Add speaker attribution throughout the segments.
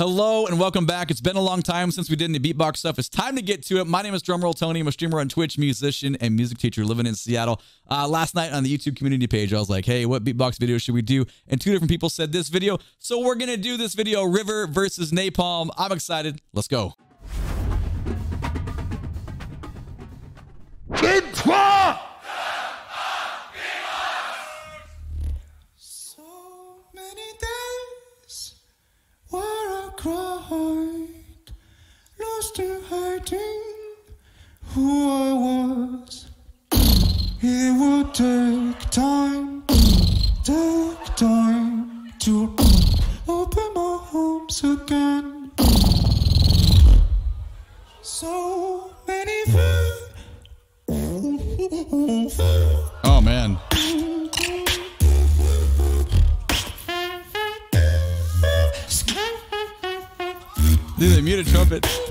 Speaker 1: Hello and welcome back. It's been a long time since we did any beatbox stuff. It's time to get to it. My name is Drumroll Tony. I'm a streamer on Twitch, musician, and music teacher living in Seattle. Uh, last night on the YouTube community page, I was like, hey, what beatbox video should we do? And two different people said this video. So we're going to do this video, River versus NaPoM. I'm excited. Let's go.
Speaker 2: So in hiding who I was. It would take time, take time to open my arms again. So many.
Speaker 1: Oh, man. Dude, they muted trumpet.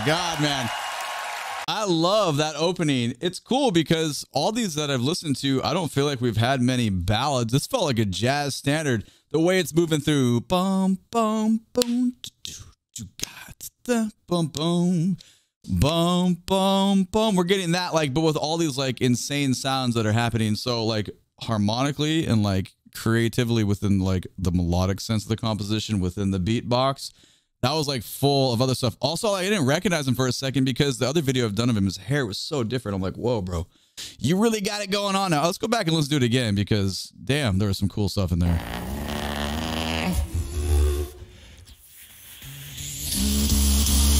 Speaker 1: My god, man. I love that opening. It's cool because all these that I've listened to, I don't feel like we've had many ballads. This felt like a jazz standard. The way it's moving through bum bum boom you got the bum boom bum bum bum. We're getting that like, but with all these like insane sounds that are happening. So like harmonically and like creatively within like the melodic sense of the composition within the beatbox that was like full of other stuff. Also, I didn't recognize him for a second because the other video I've done of him, his hair was so different. I'm like, whoa, bro, you really got it going on now. Let's go back and let's do it again because damn, there was some cool stuff in there.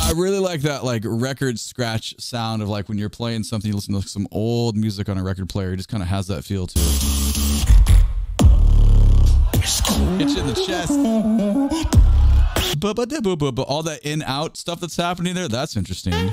Speaker 1: I really like that like record scratch sound of like when you're playing something, you listen to like, some old music on a record player. It just kind of has that feel to it. You in the chest. All that in out stuff that's happening there, that's interesting.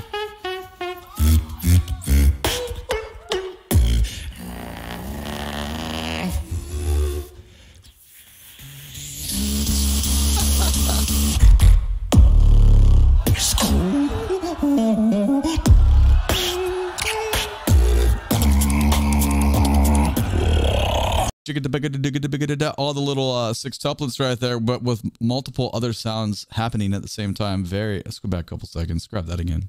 Speaker 1: All the little uh, sextuplets right there, but with multiple other sounds happening at the same time. Very. Let's go back a couple seconds. Grab that again.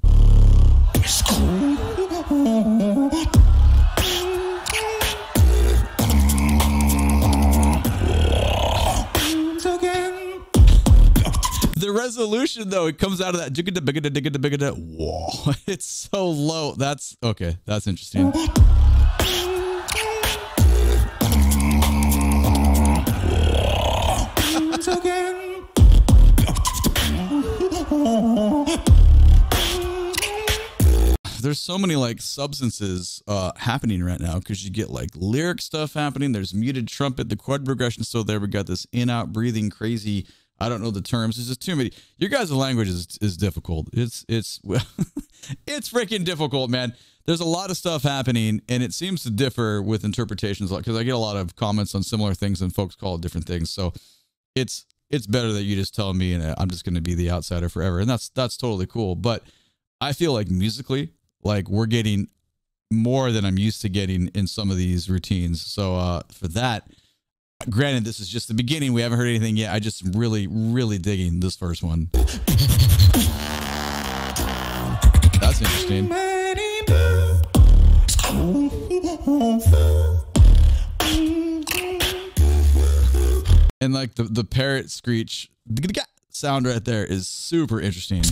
Speaker 1: The resolution though, it comes out of that Whoa, it's so low. That's okay. That's interesting. There's so many like substances uh happening right now because you get like lyric stuff happening. There's muted trumpet, the chord progression still there. We got this in out breathing crazy. I don't know the terms. There's just too many. Your guys' language is is difficult. It's it's it's freaking difficult, man. There's a lot of stuff happening, and it seems to differ with interpretations. Because I get a lot of comments on similar things, and folks call it different things. So it's it's better that you just tell me, and I'm just going to be the outsider forever, and that's that's totally cool. But I feel like musically, like we're getting more than I'm used to getting in some of these routines. So uh, for that, granted, this is just the beginning. We haven't heard anything yet. I just really, really digging this first one. That's interesting. And like the the parrot screech sound right there is super interesting.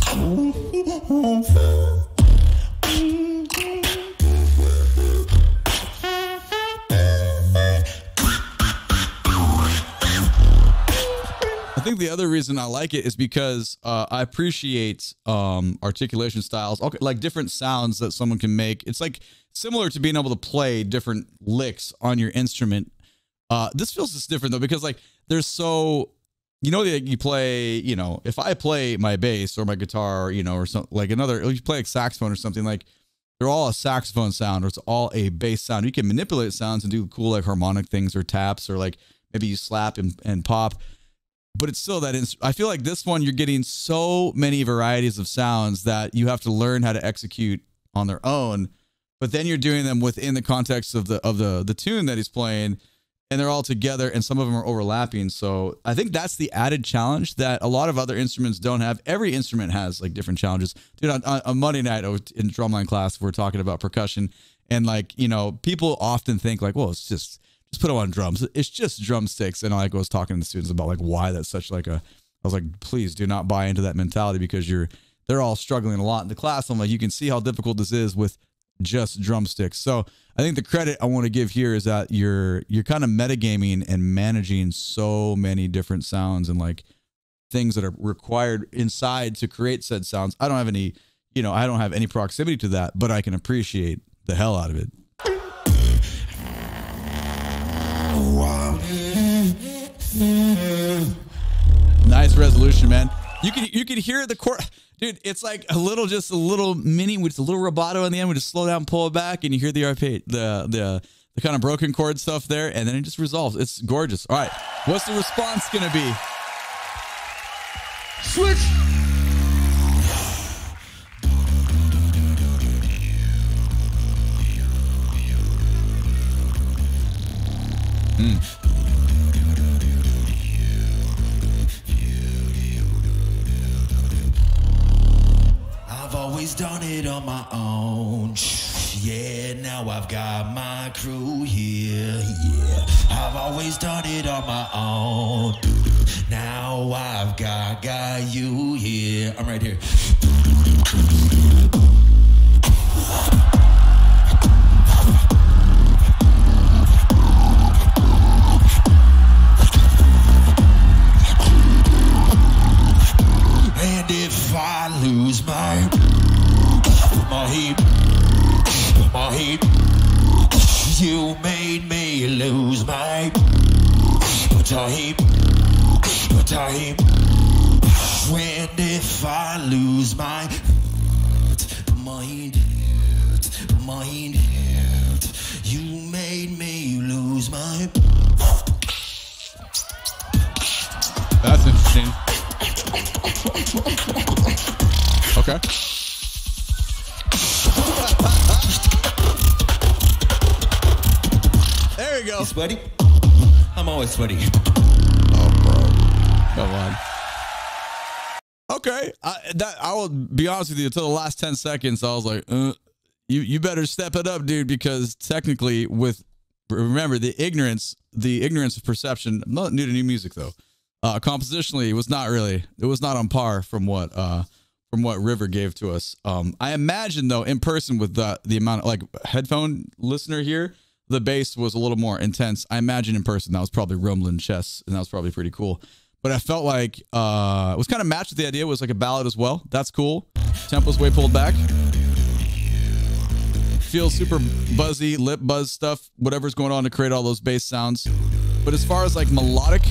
Speaker 1: Think the other reason I like it is because uh, I appreciate um, articulation styles, okay, like different sounds that someone can make. It's like similar to being able to play different licks on your instrument. Uh, this feels just different though because like there's so you know that you play you know if I play my bass or my guitar you know or something like another you play like saxophone or something like they're all a saxophone sound or it's all a bass sound. You can manipulate sounds and do cool like harmonic things or taps or like maybe you slap and, and pop but it's still that ins- I feel like this one you're getting so many varieties of sounds that you have to learn how to execute on their own. But then you're doing them within the context of the of the the tune that he's playing, and they're all together, and some of them are overlapping. So I think that's the added challenge that a lot of other instruments don't have. Every instrument has like different challenges. Dude, on, on, on Monday night oh, in drumline class, we're talking about percussion, and like you know, people often think like, well, it's just just put them on drums. It's just drumsticks. And I was talking to the students about like why that's such like a I was like, please do not buy into that mentality because you're they're all struggling a lot in the class. I'm like, you can see how difficult this is with just drumsticks. So I think the credit I want to give here is that you're you're kind of metagaming and managing so many different sounds and like things that are required inside to create said sounds. I don't have any, you know, I don't have any proximity to that, but I can appreciate the hell out of it. Nice resolution, man. You can you can hear the chord, dude. It's like a little, just a little mini with a little rubato in the end. We just slow down, pull it back, and you hear the arpeggio, the the the kind of broken chord stuff there, and then it just resolves. It's gorgeous. All right, what's the response gonna be?
Speaker 2: Switch. Mm.
Speaker 3: I've always done it on my own. Yeah, now I've got my crew here. Yeah, I've always done it on my own. Now I've got got you here. I'm right here.
Speaker 1: Be honest with you. Until the last ten seconds, I was like, uh, "You you better step it up, dude," because technically, with remember the ignorance, the ignorance of perception. I'm not new to new music though. Uh, compositionally, it was not really. It was not on par from what uh from what River gave to us. Um, I imagine though, in person with the the amount of like headphone listener here, the bass was a little more intense. I imagine in person that was probably rumbling chest, and that was probably pretty cool. But I felt like uh, it was kind of matched with the idea. It was like a ballad as well. That's cool. Tempo's way pulled back. Feels super buzzy, lip buzz stuff, whatever's going on to create all those bass sounds. But as far as like melodic,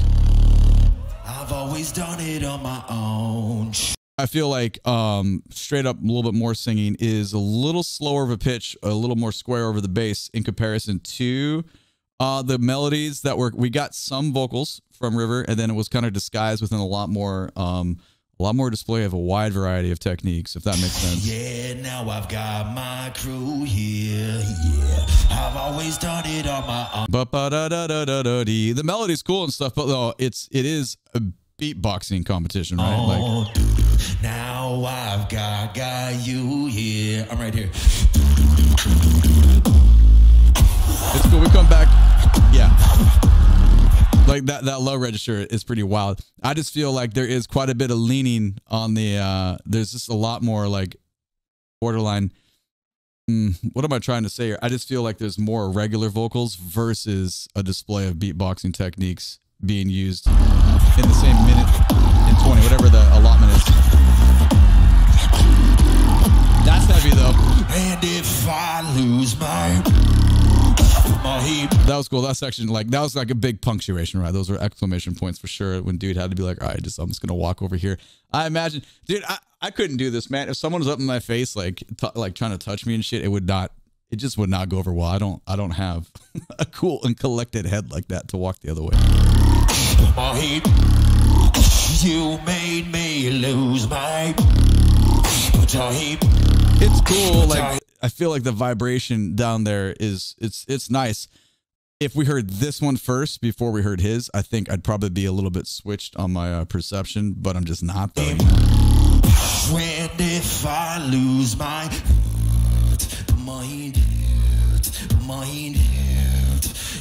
Speaker 3: I've always done it on my own.
Speaker 1: I feel like um, straight up a little bit more singing is a little slower of a pitch, a little more square over the bass in comparison to uh, the melodies that were. We got some vocals from River, and then it was kind of disguised within a lot more, um, a lot more display of a wide variety of techniques. If that makes sense.
Speaker 3: Yeah, now I've got my crew here. Yeah, I've always done it on my own.
Speaker 1: Ba ba da da da da da dee. The melody's cool and stuff, but though it's it is a beatboxing competition, right? Like
Speaker 3: Oh, now I've got got you here. I'm right here.
Speaker 1: It's cool. We come back. Yeah. Like that that low register is pretty wild. I just feel like there is quite a bit of leaning on the uh there's just a lot more like borderline mm, what am I trying to say here? I just feel like there's more regular vocals versus a display of beatboxing techniques being used in the same minute and 20, whatever the allotment is. That's heavy though.
Speaker 3: And if I lose my
Speaker 1: That was cool. That section, like that was like a big punctuation, right? Those were exclamation points for sure. When dude had to be like, all right, just I'm just gonna walk over here. I imagine, dude, I, I couldn't do this, man. If someone was up in my face, like like trying to touch me and shit, it would not. It just would not go over well. I don't. I don't have a cool and collected head like that to walk the other way.
Speaker 3: You made me lose my.
Speaker 1: It's cool. Like I feel like the vibration down there is it's it's nice. If we heard this one first before we heard his, I think I'd probably be a little bit switched on my uh, perception, but I'm just not though.
Speaker 3: When if I lose my mind, mind.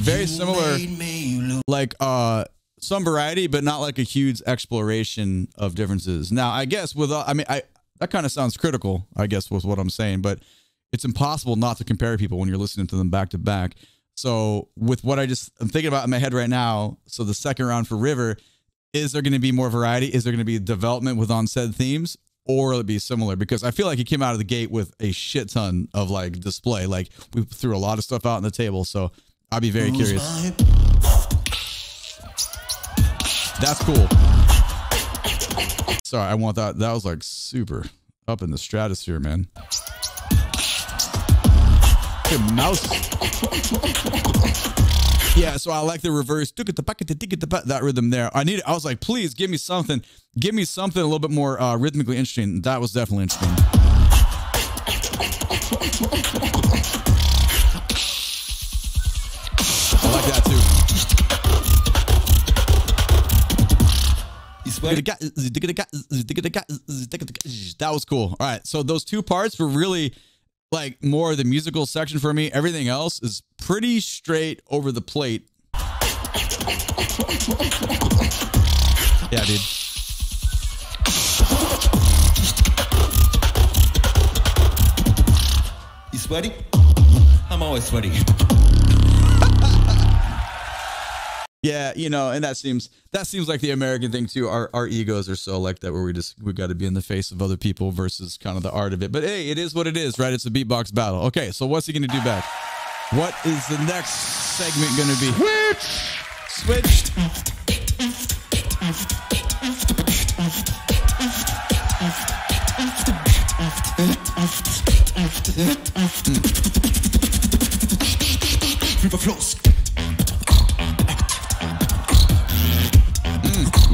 Speaker 1: Very similar.
Speaker 3: made me lose
Speaker 1: like uh some variety but not like a huge exploration of differences now i guess with uh, i mean i that kind of sounds critical i guess was what i'm saying but it's impossible not to compare people when you're listening to them back to back. So with what i just i'm thinking about in my head right now so the second round for river is there going to be more variety? Is there going to be development with on said themes? Or will it be similar? Because i feel like he came out of the gate with a shit ton of like display. Like we threw a lot of stuff out on the table so i'll be very curious. That's cool. Sorry, I want that. That was like super up in the stratosphere, man. Mouse. Yeah, so I like the reverse that rhythm there. I need. I was like, please give me something. Give me something a little bit more uh, rhythmically interesting. That was definitely interesting. I like that too. That was cool. All right. So those two parts were really like more the musical section for me. Everything else is pretty straight over the plate. Yeah, dude.
Speaker 3: You sweaty? I'm always sweaty.
Speaker 1: Yeah, you know, and that seems that seems like the American thing too. Our our egos are so like that where we just we got to be in the face of other people versus kind of the art of it. But hey, it is what it is, right? It's a beatbox battle. Okay, so what's he gonna do back? What is the next segment gonna be? Switch. Switched.
Speaker 3: River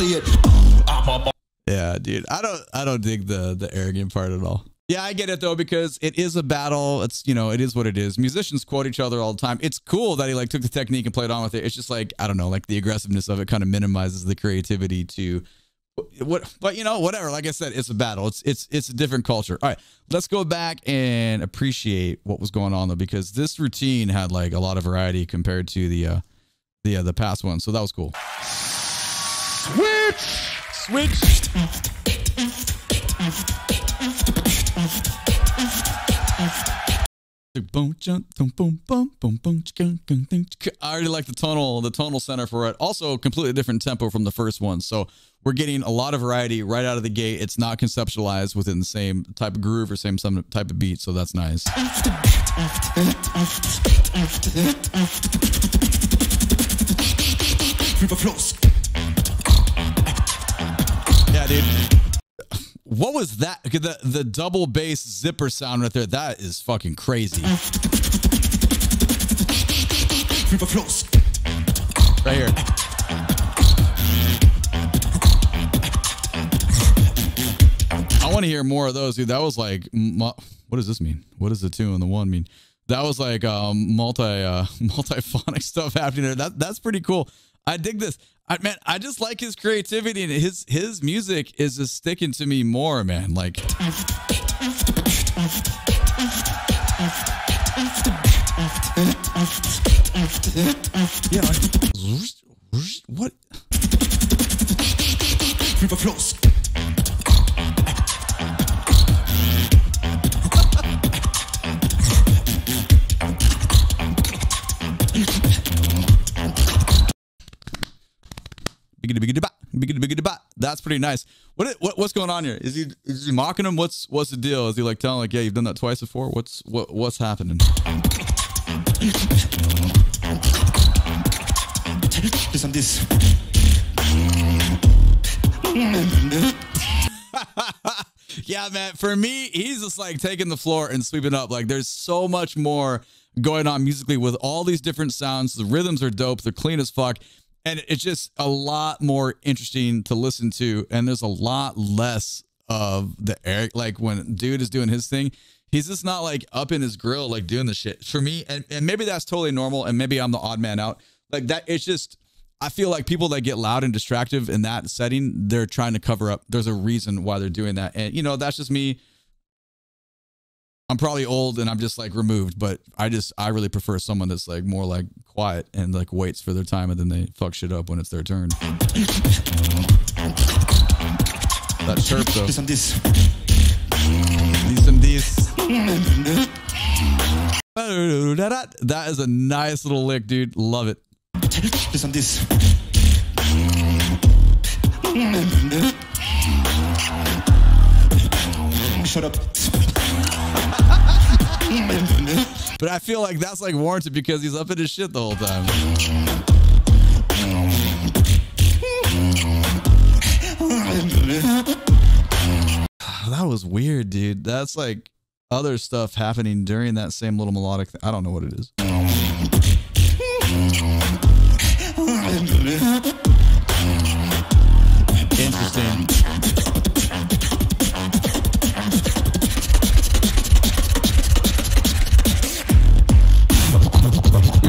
Speaker 3: it.
Speaker 1: Yeah, dude. I don't I don't dig the the arrogant part at all. Yeah, I get it though because it is a battle. It's you know, it is what it is. Musicians quote each other all the time. It's cool that he like took the technique and played on with it. It's just like I don't know, like the aggressiveness of it kind of minimizes the creativity to what but you know, whatever. Like I said, it's a battle. It's it's it's a different culture. All right. Let's go back and appreciate what was going on though because this routine had like a lot of variety compared to the uh the uh, the past one. So that was cool. Ding, chicka. I already like the tonal, the tonal center for it. Also, completely different tempo from the first one. So we're getting a lot of variety right out of the gate. It's not conceptualized within the same type of groove or same some type of beat. So that's nice. Dude. What was that? The the double bass zipper sound right there. That is fucking crazy. Right here. I want to hear more of those, dude. That was like, what does this mean? What does the two and the one mean? That was like um, multi uh, multiphonic stuff happening there. That that's pretty cool. I dig this. I man, I just like his creativity and his his music is just sticking to me more, man. Like yeah, like, what?
Speaker 3: River flows.
Speaker 1: That's pretty nice. What, what what's going on here? Is he is he mocking him? What's what's the deal? Is he like telling like, yeah, you've done that twice before? What's what what's happening?
Speaker 3: Listen this.
Speaker 1: Yeah, man. For me, he's just like taking the floor and sweeping up. Like there's so much more going on musically with all these different sounds. The rhythms are dope. They're clean as fuck. And it's just a lot more interesting to listen to. And there's a lot less of the air. Like when dude is doing his thing, he's just not like up in his grill, like doing the shit. For me, and, and maybe that's totally normal. And maybe I'm the odd man out. Like that, it's just I feel like people that get loud and distractive in that setting, they're trying to cover up. There's a reason why they're doing that. And you know, that's just me. I'm probably old and I'm just like removed, but I just I really prefer someone that's like more like quiet and like waits for their time and then they fuck shit up when it's their turn. That chirp though.
Speaker 3: Listen this.
Speaker 1: These and these. That is a nice little lick, dude. Love it.
Speaker 3: Listen this. Shut up.
Speaker 1: But I feel like that's like warranted because he's up in his shit the whole time. That was weird, dude. That's like other stuff happening during that same little melodic thing. I don't know what it is. Interesting.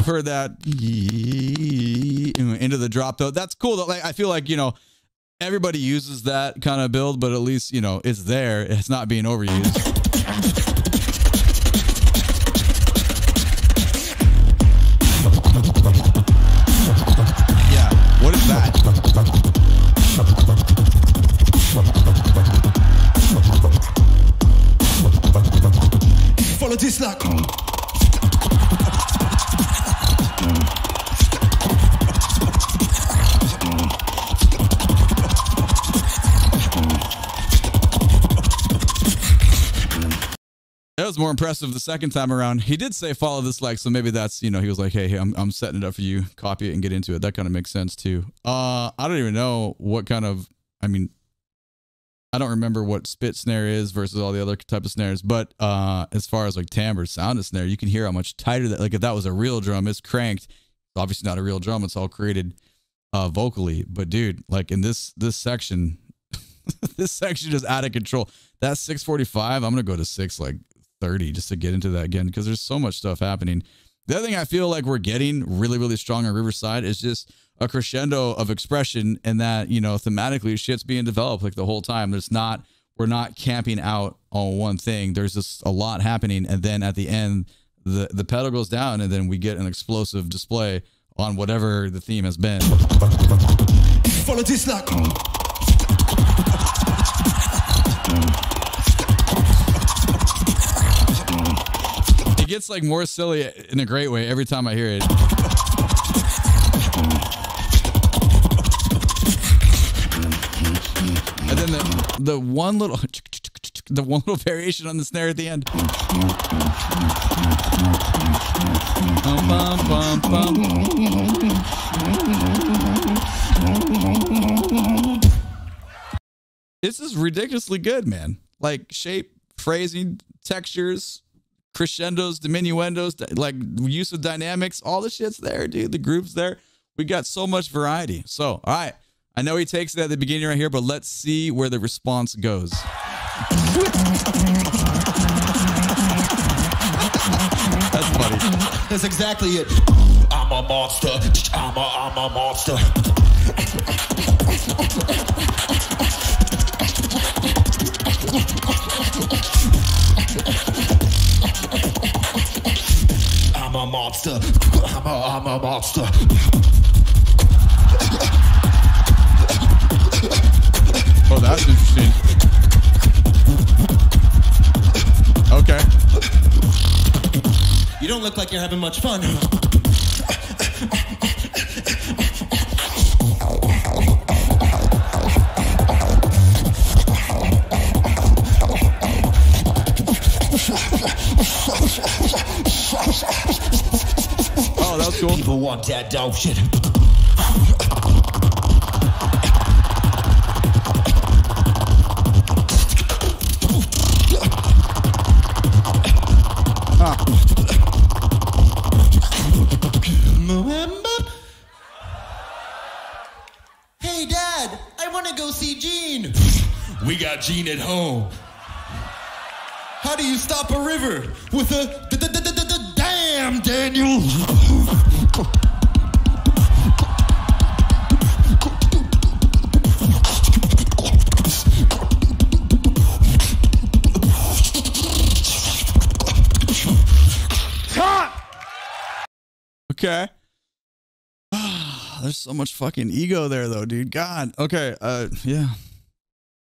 Speaker 1: Heard that into the drop though. That's cool. Though. Like I feel like you know everybody uses that kind of build, but at least you know it's there. It's not being overused. Yeah. What is that?
Speaker 3: Follow this like.
Speaker 1: More impressive the second time around. He did say follow this leg, so maybe that's you know he was like, hey, hey I'm I'm setting it up for you. Copy it and get into it. That kind of makes sense too. Uh, I don't even know what kind of. I mean, I don't remember what spit snare is versus all the other type of snares. But uh, as far as like timbre, sound of snare, you can hear how much tighter that. Like if that was a real drum, it's cranked. It's obviously not a real drum. It's all created uh, vocally. But dude, like in this this section, this section is out of control. That's 645. I'm gonna go to six like 30 just to get into that again because there's so much stuff happening. The other thing I feel like we're getting really, really strong on Riverside is just a crescendo of expression and that, you know, thematically shit's being developed like the whole time. There's not, we're not camping out on one thing. There's just a lot happening. And then at the end, the, the pedal goes down and then we get an explosive display on whatever the theme has been.
Speaker 3: Follow this like.
Speaker 1: gets like more silly in a great way every time I hear it. And then the the one little the one little variation on the snare at the end. This is ridiculously good, man. Like shape, phrasing, textures, crescendos, diminuendos, like use of dynamics, all the shit's there, dude. The group's there. We got so much variety. So, all right. I know he takes it at the beginning right here, but let's see where the response goes. That's funny.
Speaker 3: That's exactly it. I'm a monster. I'm a, I'm a monster. A monster. I'm a, I'm a monster.
Speaker 1: Oh, that's interesting. Okay.
Speaker 3: You don't look like you're having much fun.
Speaker 1: Cool.
Speaker 3: People want that dope shit. Hey, Dad, I want to go see Gene. We got Gene at home. How do you stop a river with a d- d- d- d- d- dam, Daniel?
Speaker 1: Okay. There's so much fucking ego there, though, dude. God. Okay. Uh, yeah.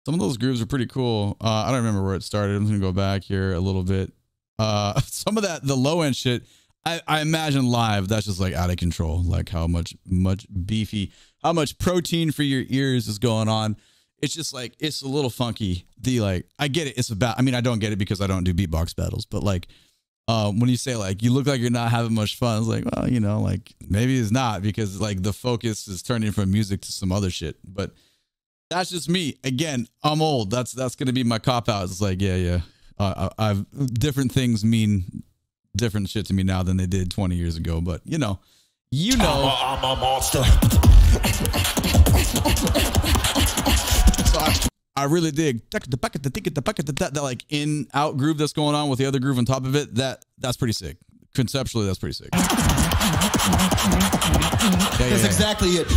Speaker 1: Some of those grooves are pretty cool. Uh, I don't remember where it started. I'm gonna go back here a little bit. Uh, some of that, the low end shit. I, I imagine live, that's just like out of control. Like how much, much beefy, how much protein for your ears is going on. It's just like it's a little funky. The like, I get it. It's about. I mean, I don't get it because I don't do beatbox battles. But like, um, when you say like you look like you're not having much fun, it's like, well, you know, like maybe it's not because like the focus is turning from music to some other shit. But that's just me. Again, I'm old. That's that's gonna be my cop out. It's like, yeah, yeah. Uh, I, I've different things mean different shit to me now than they did 20 years ago. But you know, you
Speaker 3: I'm
Speaker 1: know.
Speaker 3: a, I'm a monster.
Speaker 1: So I, I really dig the bucket, the ticket, the bucket, that that like in out groove that's going on with the other groove on top of it. That that's pretty sick. Conceptually, that's pretty sick. Yeah, yeah,
Speaker 3: That's
Speaker 1: yeah.
Speaker 3: exactly it.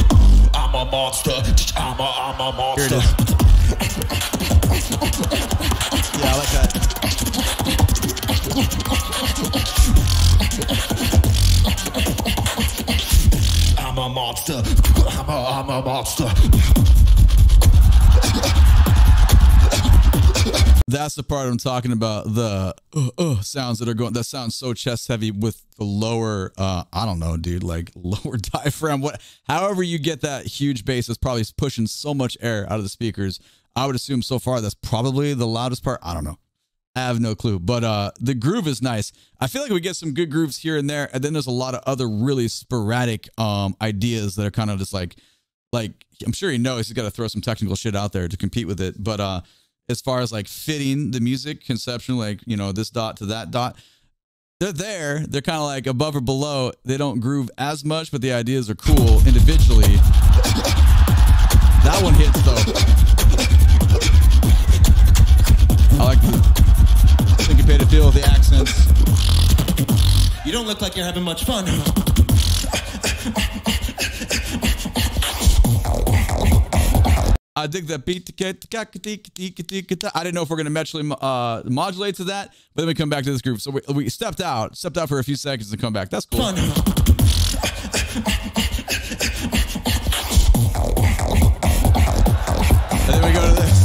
Speaker 3: I'm a monster. I'm a, I'm a monster.
Speaker 1: Yeah, I like that.
Speaker 3: I'm a monster. I'm a, I'm a monster.
Speaker 1: That's the part I'm talking about. The uh, uh, sounds that are going. That sounds so chest heavy with the lower. Uh, I don't know, dude. Like lower diaphragm. What? However you get that huge bass is probably pushing so much air out of the speakers. I would assume so far that's probably the loudest part. I don't know. I have no clue. But uh the groove is nice. I feel like we get some good grooves here and there, and then there's a lot of other really sporadic um ideas that are kind of just like like I'm sure he knows he's got to throw some technical shit out there to compete with it. But uh as far as like fitting the music conception, like you know, this dot to that dot, they're there. They're kind of like above or below. They don't groove as much, but the ideas are cool individually. That one hits though. I like the syncopated feel of the accents.
Speaker 3: You don't look like you're having much fun.
Speaker 1: I dig that beat. I didn't know if we're gonna naturally uh, modulate to that, but then we come back to this groove. So we, we stepped out, stepped out for a few seconds and come back. That's cool. And then we go to this.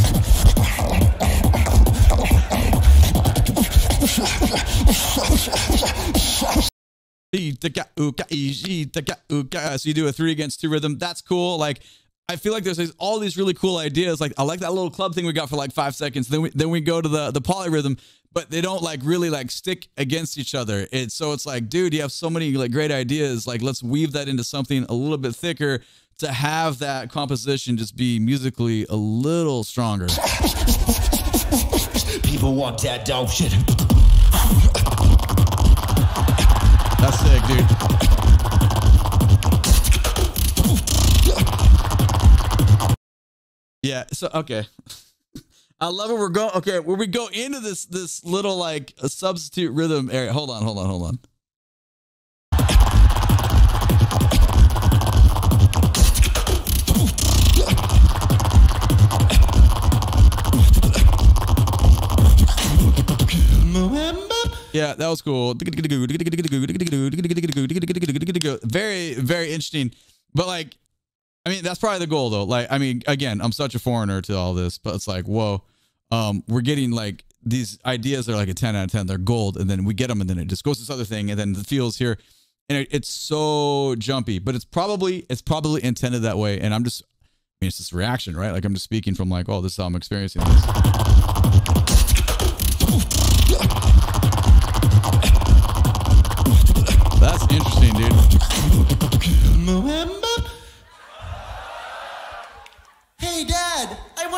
Speaker 1: So you do a three against two rhythm. That's cool. Like I feel like there's all these really cool ideas. Like I like that little club thing we got for like five seconds. Then we then we go to the the polyrhythm, but they don't like really like stick against each other. It's so it's like, dude, you have so many like great ideas. Like let's weave that into something a little bit thicker to have that composition just be musically a little stronger.
Speaker 3: People want that dope shit.
Speaker 1: That's sick, dude. Yeah. So okay. I love it. We're going okay. Where we go into this this little like substitute rhythm area. Hold on. Hold on. Hold on. Yeah, that was cool. Very, very interesting. But like, I mean, that's probably the goal though. Like, I mean, again, I'm such a foreigner to all this, but it's like, whoa, um, we're getting like these ideas that are like a 10 out of 10. They're gold, and then we get them, and then it just goes this other thing, and then the feels here, and it, it's so jumpy. But it's probably it's probably intended that way, and I'm just, I mean, it's just reaction, right? Like I'm just speaking from like, oh, this is how I'm experiencing this. That's interesting, dude.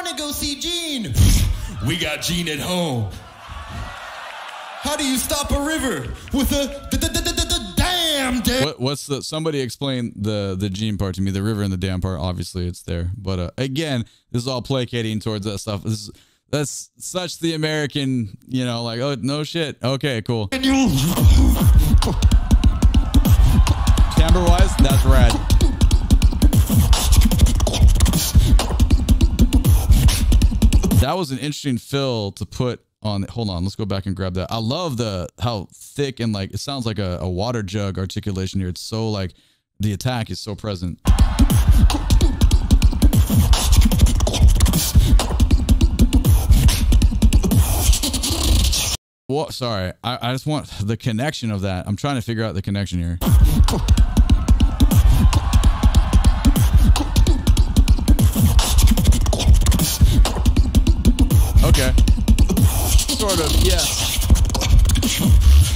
Speaker 3: Want to go see Gene. We got Gene at home. How do you stop a river with a dam? dam?
Speaker 1: What, what's the? Somebody explain the the gene part to me. The river and the dam part. Obviously, it's there. But uh, again, this is all placating towards that stuff. This is that's such the American, you know, like oh no shit. Okay, cool. Timbre wise, that's rad. That was an interesting fill to put on. Hold on, let's go back and grab that. I love the how thick and like it sounds like a, a water jug articulation here. It's so like the attack is so present. What? Sorry, I, I just want the connection of that. I'm trying to figure out the connection here. Yeah.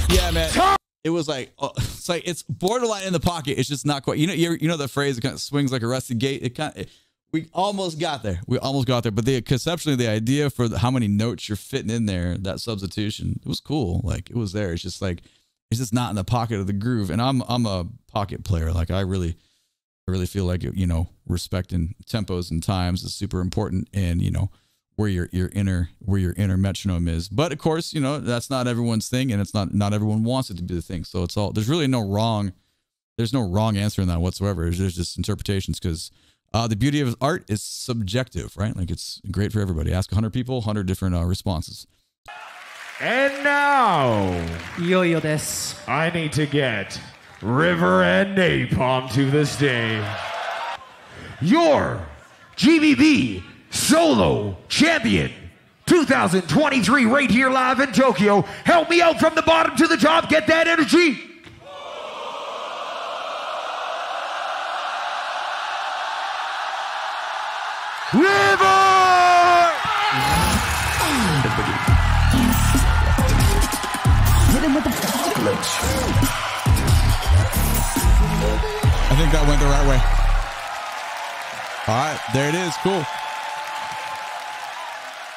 Speaker 1: Yeah, man. It was like uh, it's like it's borderline in the pocket. It's just not quite. You know, you, know the phrase. It kind of swings like a rusty gate. It kind of. We almost got there. We almost got there. But the conceptually, the idea for the, how many notes you're fitting in there, that substitution, it was cool. Like it was there. It's just like it's just not in the pocket of the groove. And I'm I'm a pocket player. Like I really, I really feel like you know respecting tempos and times is super important. And you know where your your inner where your inner metronome is. But of course, you know that's not everyone's thing, and it's not not everyone wants it to be the thing. So it's all there's really no wrong there's no wrong answer in that whatsoever. There's, just interpretations because uh, the beauty of art is subjective, right? Like it's great for everybody. Ask 100 people, 100 different uh, responses.
Speaker 4: And now,
Speaker 5: yo yo this.
Speaker 4: I need to get River and NaPoM to this day. Your GBB. Solo Champion 2023 right here live in Tokyo. Help me out from the bottom to the top. Get that energy. River!
Speaker 1: I think that went the right way. All right, there it is. Cool.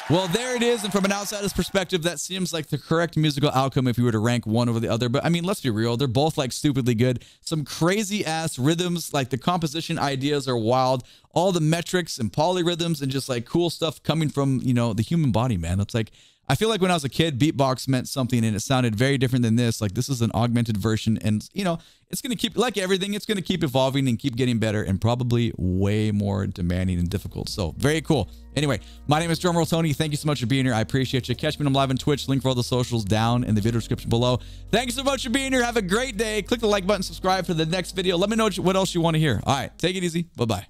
Speaker 1: Well, there it is. And from an outsider's perspective, that seems like the correct musical outcome if you were to rank one over the other. But I mean, let's be real. They're both like stupidly good. Some crazy ass rhythms, like the composition ideas are wild. All the metrics and polyrhythms and just like cool stuff coming from, you know, the human body, man. It's like, I feel like when I was a kid, beatbox meant something and it sounded very different than this. Like this is an augmented version, and you know, it's gonna keep like everything, it's gonna keep evolving and keep getting better and probably way more demanding and difficult. So very cool. Anyway, my name is Drumroll Tony. Thank you so much for being here. I appreciate you. Catch me I'm live on Twitch. Link for all the socials down in the video description below. Thank you so much for being here. Have a great day. Click the like button, subscribe for the next video. Let me know what else you want to hear. All right, take it easy. Bye bye.